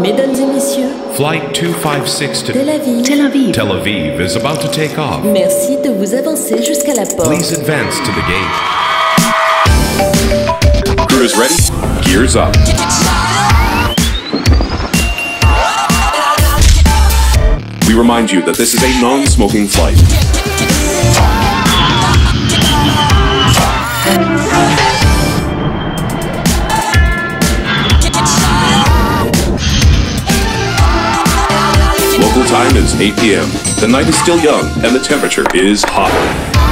messieurs, Flight 256 to Tel Aviv. Tel Aviv. Tel Aviv is about to take off. Merci de vous avancer jusqu'à la porte. Please advance to the gate. Crew is ready. Gears up. We remind you that this is a non-smoking flight. Local time is 8 p.m. The night is still young and the temperature is hot.